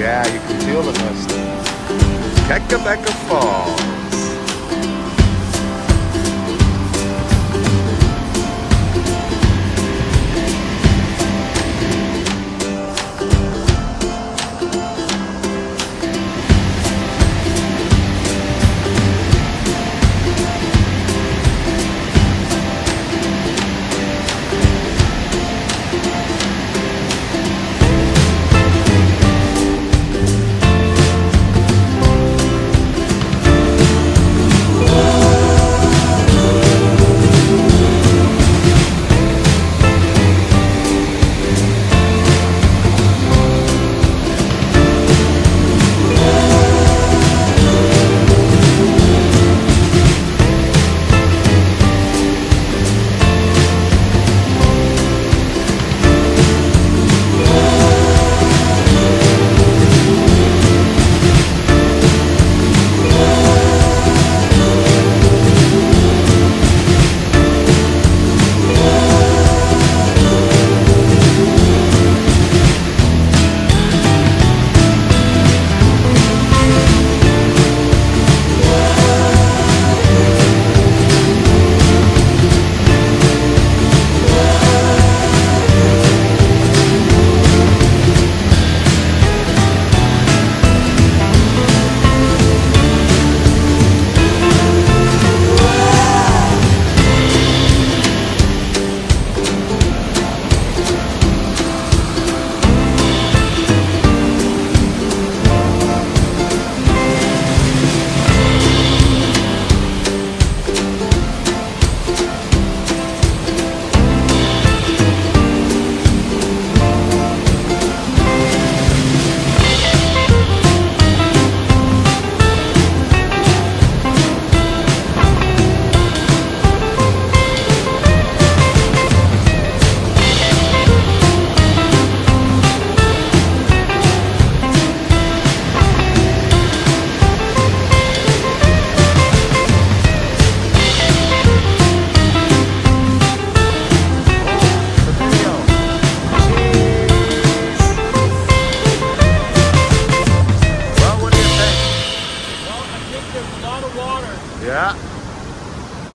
Yeah, you can feel the mist. Kekabeka Falls. Yeah.